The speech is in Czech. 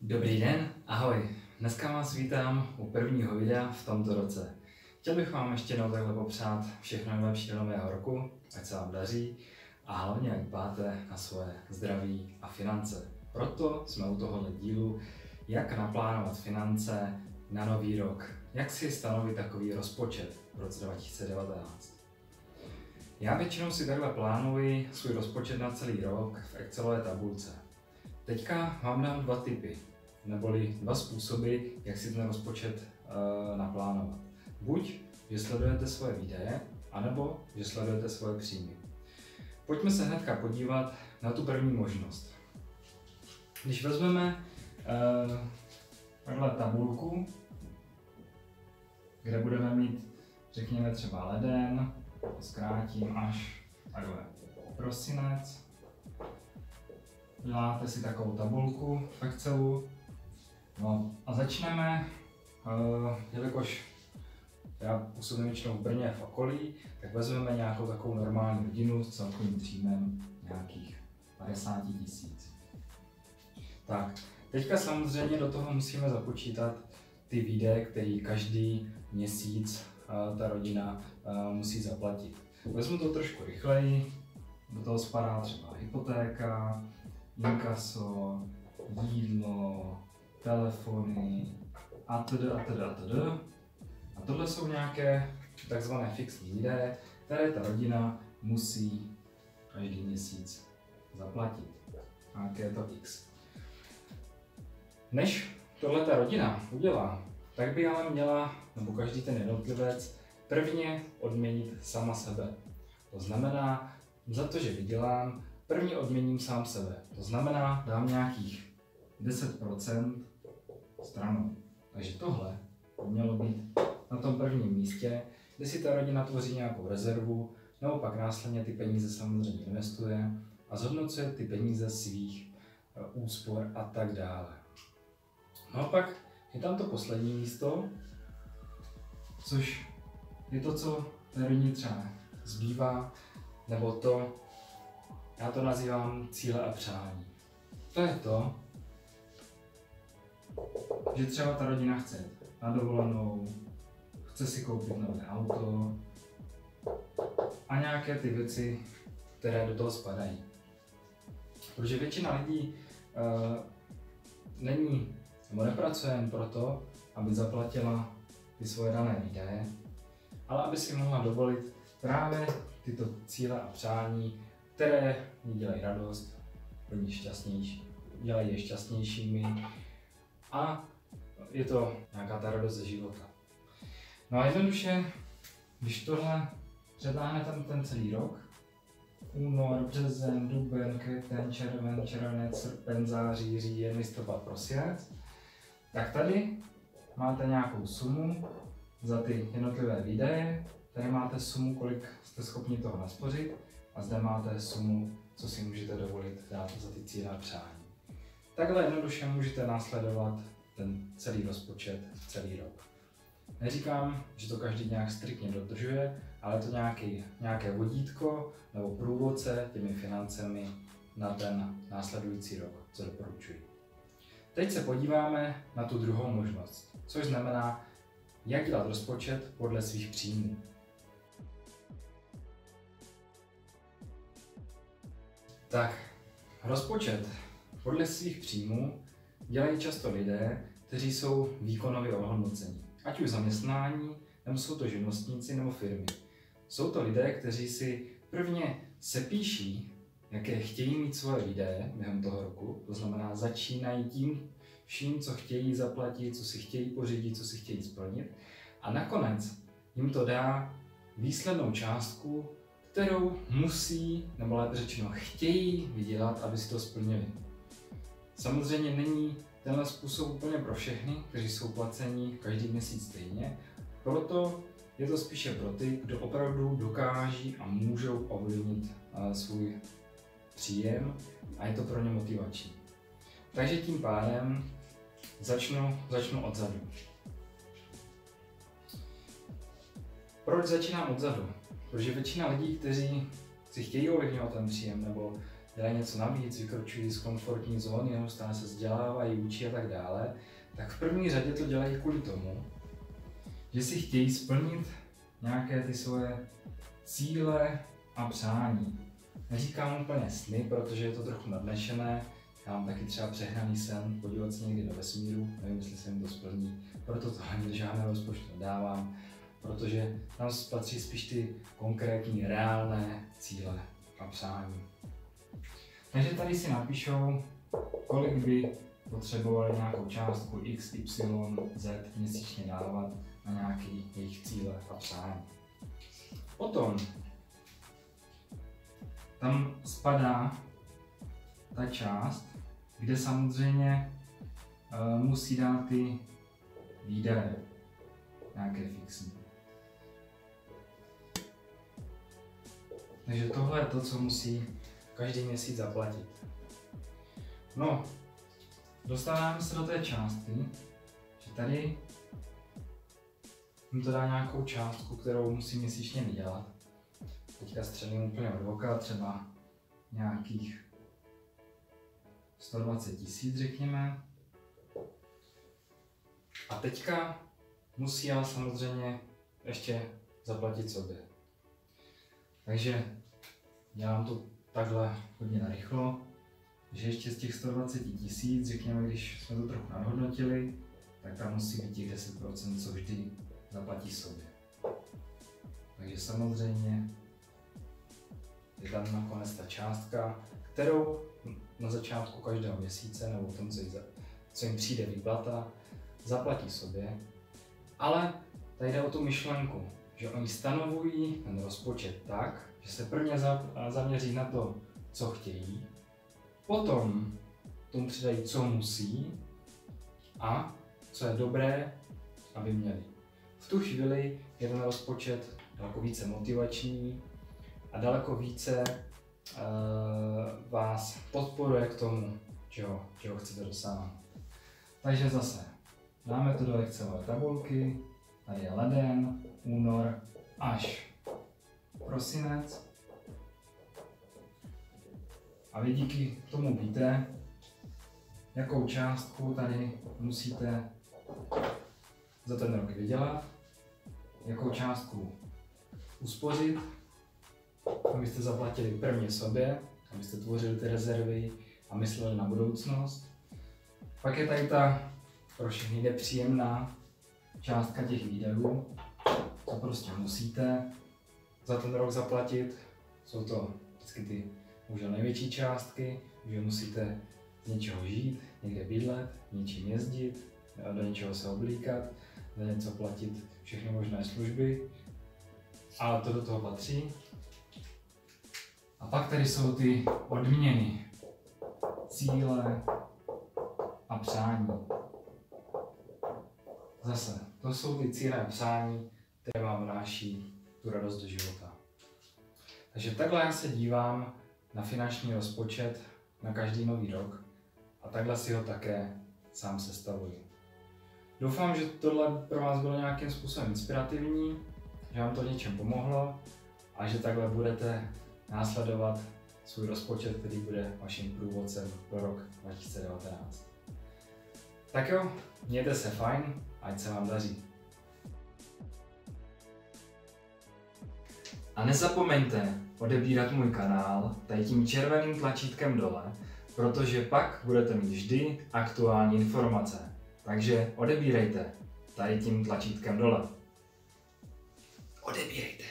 Dobrý den, ahoj. Dneska vás vítám u prvního videa v tomto roce. Chtěl bych vám ještě jednou takhle popřát všechno nejlepší nového roku, ať se vám daří a hlavně ať dbáte na svoje zdraví a finance. Proto jsme u tohohle dílu, jak naplánovat finance na nový rok, jak si stanovit takový rozpočet v roce 2019. Já většinou si takhle plánuji svůj rozpočet na celý rok v Excelové tabulce. Teďka vám dám dva typy, neboli dva způsoby, jak si ten rozpočet uh, naplánovat. Buď, že sledujete svoje výdaje, anebo, že sledujete svoje příjmy. Pojďme se hnedka podívat na tu první možnost. Když vezmeme uh, takhle tabulku, kde budeme mít, řekněme třeba leden, zkrátím až takhle prosinec, děláte si takovou tabulku Excelu. No a začneme, uh, jelikož já působím většinou v Brně v okolí, tak vezmeme nějakou takovou normální rodinu s celkovým příjmem nějakých 50 tisíc. Tak, teďka samozřejmě do toho musíme započítat ty výdaje, které každý měsíc uh, ta rodina uh, musí zaplatit. Vezmu to trošku rychleji, do toho spadá třeba hypotéka, inkaso, jídlo, telefony a tedy a tedy a tedy. A tohle jsou nějaké takzvané fixní výdaje, které ta rodina musí každý měsíc zaplatit. Nějaké je to X. Než tohle ta rodina udělá, tak by ale měla, nebo každý ten jednotlivec, prvně odměnit sama sebe. To znamená, za to, že vydělám, První odměním sám sebe. To znamená, dám nějakých 10% stranou. Takže tohle by mělo být na tom prvním místě, kde si ta rodina tvoří nějakou rezervu, nebo pak následně ty peníze samozřejmě investuje a zhodnocuje ty peníze svých eh, úspor a tak dále. No a pak je tam to poslední místo, což je to, co té rodině třeba zbývá, nebo to, já to nazývám cíle a přání. To je to, že třeba ta rodina chce na dovolenou, chce si koupit nové auto a nějaké ty věci, které do toho spadají. Protože většina lidí uh, není nebo nepracuje jen proto, aby zaplatila ty svoje dané výdaje, ale aby si mohla dovolit právě tyto cíle a přání které mi dělají radost, pro ně šťastnější, dělají je šťastnějšími a je to nějaká ta radost ze života. No a jednoduše, když tohle přetáhne ten, ten celý rok, únor, březen, duben, květen, červen, červenec, srpen, září, říjen, listopad, prosinec, tak tady máte nějakou sumu za ty jednotlivé výdaje, tady máte sumu, kolik jste schopni toho naspořit a zde máte sumu, co si můžete dovolit dát za ty cíle a přání. Takhle jednoduše můžete následovat ten celý rozpočet celý rok. Neříkám, že to každý nějak striktně dodržuje, ale to nějaký, nějaké vodítko nebo průvodce těmi financemi na ten následující rok, co doporučuji. Teď se podíváme na tu druhou možnost, což znamená, jak dělat rozpočet podle svých příjmů. Tak, rozpočet podle svých příjmů dělají často lidé, kteří jsou výkonově ohodnoceni. Ať už zaměstnání, nebo jsou to živnostníci nebo firmy. Jsou to lidé, kteří si prvně sepíší, jaké chtějí mít svoje výdaje během toho roku, to znamená začínají tím vším, co chtějí zaplatit, co si chtějí pořídit, co si chtějí splnit a nakonec jim to dá výslednou částku, kterou musí, nebo lépe řečeno chtějí vydělat, aby si to splnili. Samozřejmě není tenhle způsob úplně pro všechny, kteří jsou placeni každý měsíc stejně, proto je to spíše pro ty, kdo opravdu dokáží a můžou ovlivnit svůj příjem a je to pro ně motivační. Takže tím pádem začnu, začnu odzadu. Proč začínám odzadu? Protože většina lidí, kteří si chtějí ovlivňovat ten příjem nebo dělají něco navíc, vykročují z komfortní zóny, neustále se vzdělávají, učí a tak dále, tak v první řadě to dělají kvůli tomu, že si chtějí splnit nějaké ty svoje cíle a přání. Neříkám úplně sny, protože je to trochu nadnešené, já mám taky třeba přehnaný sen, podívat se někdy do vesmíru, nevím, jestli se mi to splní, proto to ani do žádného rozpočtu nedávám, protože tam patří spíš ty konkrétní, reálné cíle a přání. Takže tady si napíšou, kolik by potřebovali nějakou částku x, y, z měsíčně dávat na nějaký jejich cíle a přání. Potom tam spadá ta část, kde samozřejmě uh, musí dát ty výdaje nějaké fixní. Takže tohle je to, co musí každý měsíc zaplatit. No, dostáváme se do té částky, že tady mi to dá nějakou částku, kterou musí měsíčně vydělat. Teďka střelím úplně od oka, třeba nějakých 120 tisíc, řekněme. A teďka musí ale samozřejmě ještě zaplatit sobě. Takže dělám to takhle hodně narychlo, že ještě z těch 120 tisíc, řekněme, když jsme to trochu nadhodnotili, tak tam musí být těch 10%, co vždy zaplatí sobě. Takže samozřejmě je tam nakonec ta částka, kterou na začátku každého měsíce nebo v tom, co, co jim přijde výplata, zaplatí sobě. Ale tady jde o tu myšlenku, že oni stanovují ten rozpočet tak, že se prvně zaměří na to, co chtějí, potom tomu přidají, co musí a co je dobré, aby měli. V tu chvíli je ten rozpočet daleko více motivační a daleko více uh, vás podporuje k tomu, čeho, čeho chcete dosáhnout. Takže zase, dáme to do Excelové tabulky, tady je leden, únor až prosinec. A vy díky tomu víte, jakou částku tady musíte za ten rok vydělat, jakou částku uspořit, abyste zaplatili prvně sobě, abyste tvořili ty rezervy a mysleli na budoucnost. Pak je tady ta pro všechny nepříjemná částka těch výdajů, co prostě musíte za ten rok zaplatit. Jsou to vždycky ty možná největší částky, že musíte z něčeho žít, někde bydlet, něčím jezdit, do něčeho se oblíkat, za něco platit všechny možné služby, ale to do toho patří. A pak tady jsou ty odměny, cíle a přání. Zase, to jsou ty cíle a přání, které vám vnáší tu radost do života. Takže takhle já se dívám na finanční rozpočet na každý nový rok a takhle si ho také sám sestavuji. Doufám, že tohle pro vás bylo nějakým způsobem inspirativní, že vám to něčem pomohlo a že takhle budete následovat svůj rozpočet, který bude vaším průvodcem pro rok 2019. Tak jo, mějte se fajn, ať se vám daří. A nezapomeňte odebírat můj kanál tady tím červeným tlačítkem dole, protože pak budete mít vždy aktuální informace. Takže odebírejte tady tím tlačítkem dole. Odebírejte.